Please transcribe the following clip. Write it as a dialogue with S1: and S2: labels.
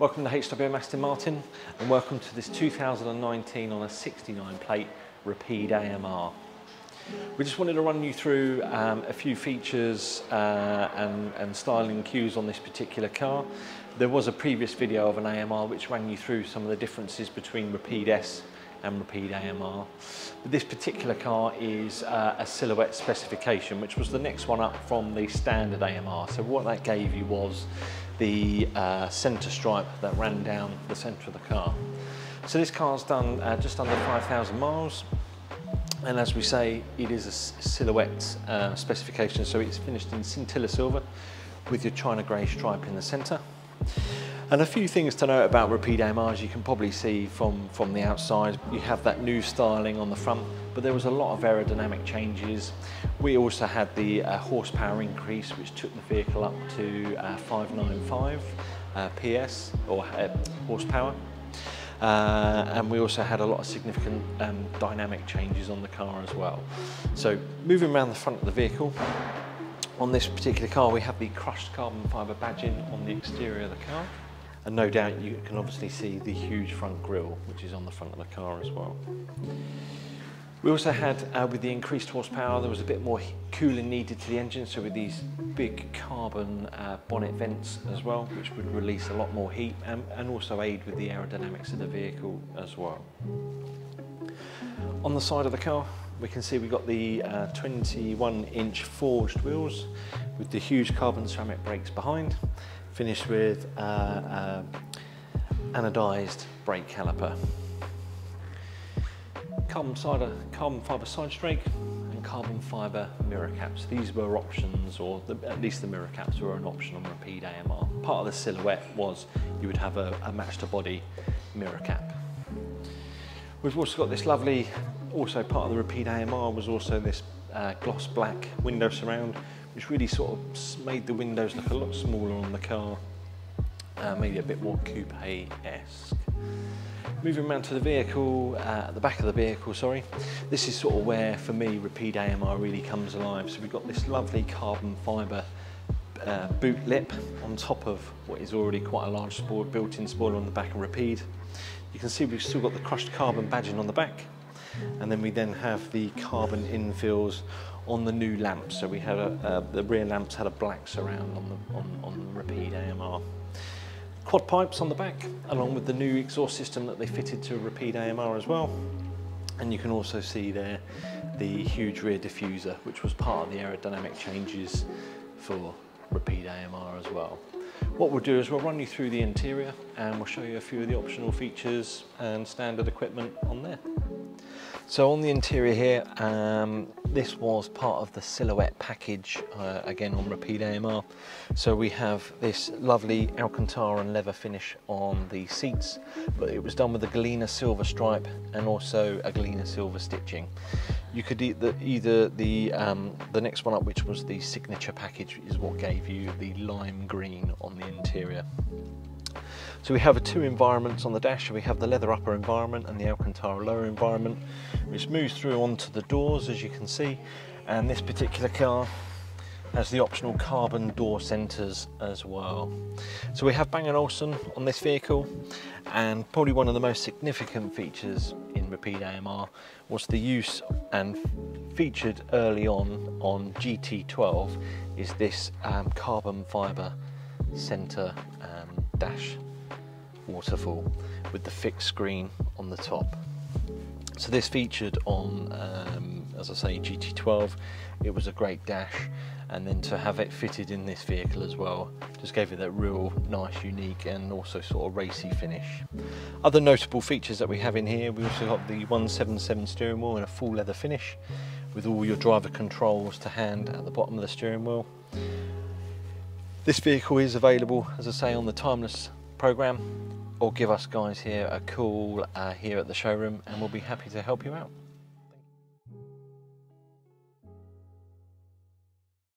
S1: Welcome to HWM Aston Martin and welcome to this 2019 on a 69 plate Rapide AMR. We just wanted to run you through um, a few features uh, and, and styling cues on this particular car. There was a previous video of an AMR which ran you through some of the differences between Rapide S and Rapide AMR. But this particular car is uh, a silhouette specification, which was the next one up from the standard AMR. So what that gave you was the uh, centre stripe that ran down the centre of the car. So this car's done uh, just under 5,000 miles. And as we say, it is a silhouette uh, specification, so it's finished in scintilla silver with your china grey stripe in the centre. And a few things to note about Rapide AMRs, you can probably see from, from the outside, you have that new styling on the front, but there was a lot of aerodynamic changes. We also had the uh, horsepower increase, which took the vehicle up to uh, 595 uh, PS, or uh, horsepower. Uh, and we also had a lot of significant um, dynamic changes on the car as well. So moving around the front of the vehicle, on this particular car we have the crushed carbon fibre badging on the exterior of the car. And no doubt you can obviously see the huge front grille, which is on the front of the car as well. We also had, uh, with the increased horsepower, there was a bit more cooling needed to the engine, so with these big carbon uh, bonnet vents as well, which would release a lot more heat and, and also aid with the aerodynamics of the vehicle as well. On the side of the car, we can see we've got the uh, 21 inch forged wheels with the huge carbon ceramic brakes behind finished with uh, uh, anodized brake caliper. Carbon, cider, carbon fibre side strake and carbon fibre mirror caps. These were options, or the, at least the mirror caps were an option on Rapide AMR. Part of the silhouette was you would have a, a match to body mirror cap. We've also got this lovely, also part of the Rapide AMR was also this uh, gloss black window surround which really sort of made the windows look a lot smaller on the car, uh, it a bit more coupe-esque. Moving around to the vehicle, uh, the back of the vehicle, sorry, this is sort of where, for me, Rapide AMR really comes alive. So we've got this lovely carbon fibre uh, boot lip on top of what is already quite a large built-in spoiler on the back of Rapide. You can see we've still got the crushed carbon badging on the back, and then we then have the carbon infills on the new lamps. So we had a, uh, the rear lamps had a black surround on the, on, on the Rapide AMR. Quad pipes on the back, along with the new exhaust system that they fitted to Rapide AMR as well. And you can also see there the huge rear diffuser, which was part of the aerodynamic changes for Rapide AMR as well. What we'll do is we'll run you through the interior and we'll show you a few of the optional features and standard equipment on there. So on the interior here, um, this was part of the silhouette package, uh, again on Rapide AMR. So we have this lovely Alcantara and leather finish on the seats, but it was done with a Galena silver stripe and also a Galena silver stitching. You could either, either the, um, the next one up, which was the signature package, is what gave you the lime green on the interior. So we have two environments on the dash. We have the leather upper environment and the Alcantara lower environment, which moves through onto the doors, as you can see. And this particular car has the optional carbon door centers as well. So we have Bang & Olufsen on this vehicle and probably one of the most significant features in Rapide AMR was the use and featured early on on GT12 is this um, carbon fiber center um, dash waterfall with the fixed screen on the top. So this featured on, um, as I say, GT12. It was a great dash, and then to have it fitted in this vehicle as well just gave it that real nice, unique, and also sort of racy finish. Other notable features that we have in here, we also got the One-77 steering wheel in a full leather finish with all your driver controls to hand at the bottom of the steering wheel. This vehicle is available, as I say, on the Timeless program or give us guys here a call uh, here at the showroom and we'll be happy to help you out.